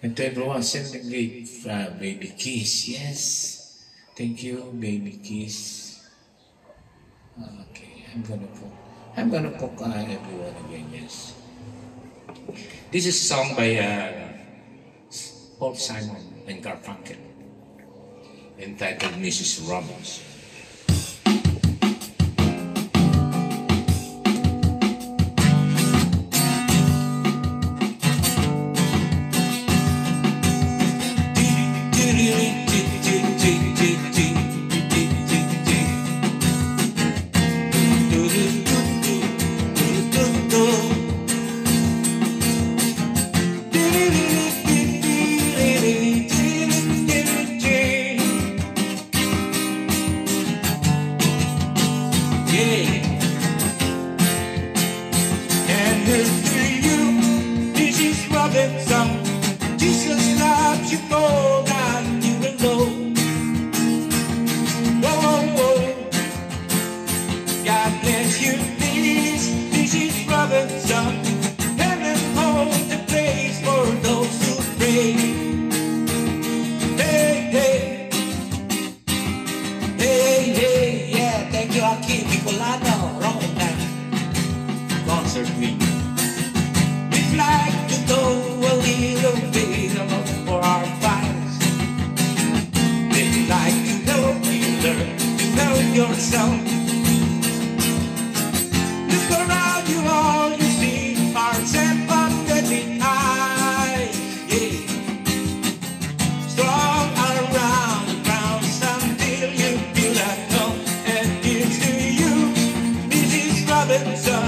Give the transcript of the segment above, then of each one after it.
And to everyone, send great uh, baby kiss. Yes. Thank you, baby kiss. Okay, I'm gonna cook. I'm gonna cook uh, everyone again. Yes. This is a song by uh, Paul Simon and Garfunkel, entitled Mrs. Robinson. Yeah. And here's yourself. Look around you, all you see are sympathetic eyes. Yeah strong around the ground until you feel at home. And here's to you, Mrs. Robinson.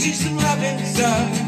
she's in love inside.